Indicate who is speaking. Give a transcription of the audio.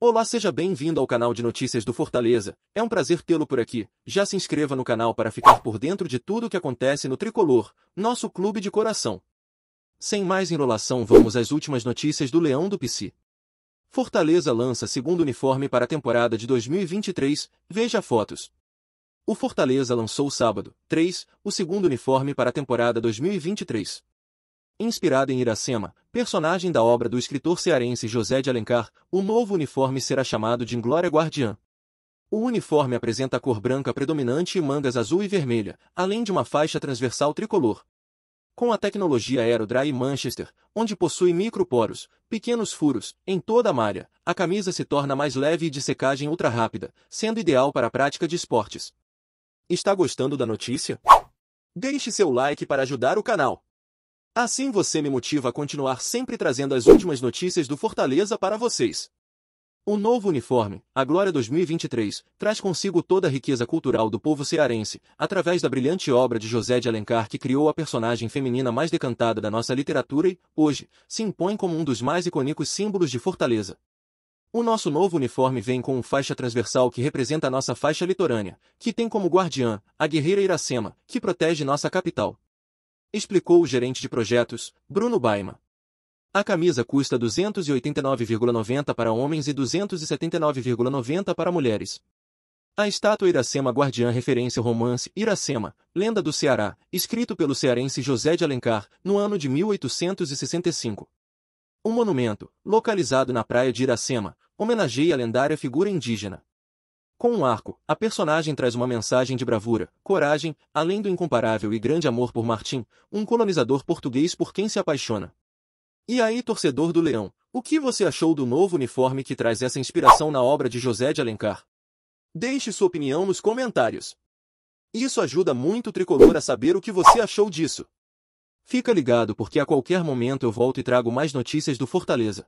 Speaker 1: Olá, seja bem-vindo ao canal de notícias do Fortaleza. É um prazer tê-lo por aqui. Já se inscreva no canal para ficar por dentro de tudo o que acontece no Tricolor, nosso clube de coração. Sem mais enrolação, vamos às últimas notícias do Leão do PC. Fortaleza lança segundo uniforme para a temporada de 2023. Veja fotos. O Fortaleza lançou sábado, 3, o segundo uniforme para a temporada 2023. Inspirado em Iracema, personagem da obra do escritor cearense José de Alencar, o novo uniforme será chamado de Inglória Guardiã. O uniforme apresenta a cor branca predominante e mangas azul e vermelha, além de uma faixa transversal tricolor. Com a tecnologia Aerodry Manchester, onde possui microporos, pequenos furos, em toda a malha, a camisa se torna mais leve e de secagem ultra rápida, sendo ideal para a prática de esportes. Está gostando da notícia? Deixe seu like para ajudar o canal. Assim você me motiva a continuar sempre trazendo as últimas notícias do Fortaleza para vocês. O novo uniforme, a Glória 2023, traz consigo toda a riqueza cultural do povo cearense, através da brilhante obra de José de Alencar que criou a personagem feminina mais decantada da nossa literatura e, hoje, se impõe como um dos mais icônicos símbolos de Fortaleza. O nosso novo uniforme vem com um faixa transversal que representa a nossa faixa litorânea, que tem como guardiã a guerreira Iracema, que protege nossa capital explicou o gerente de projetos, Bruno Baima. A camisa custa 289,90 para homens e 279,90 para mulheres. A estátua Iracema Guardiã referência ao romance Iracema, Lenda do Ceará, escrito pelo cearense José de Alencar, no ano de 1865. O monumento, localizado na praia de Iracema, homenageia a lendária figura indígena. Com um arco, a personagem traz uma mensagem de bravura, coragem, além do incomparável e grande amor por Martim, um colonizador português por quem se apaixona. E aí, torcedor do Leão, o que você achou do novo uniforme que traz essa inspiração na obra de José de Alencar? Deixe sua opinião nos comentários. Isso ajuda muito o tricolor a saber o que você achou disso. Fica ligado porque a qualquer momento eu volto e trago mais notícias do Fortaleza.